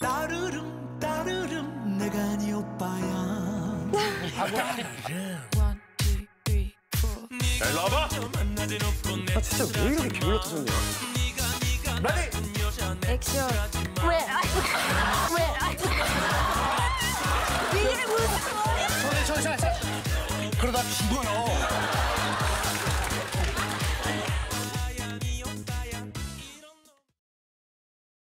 따르릉 따르릉 내가 네 오빠야 야, 일로 와봐. 아 진짜 왜 이렇게 기분이 터졌냐 ready 액션. 왜? 왜? 이게 무슨 그러다 죽어요.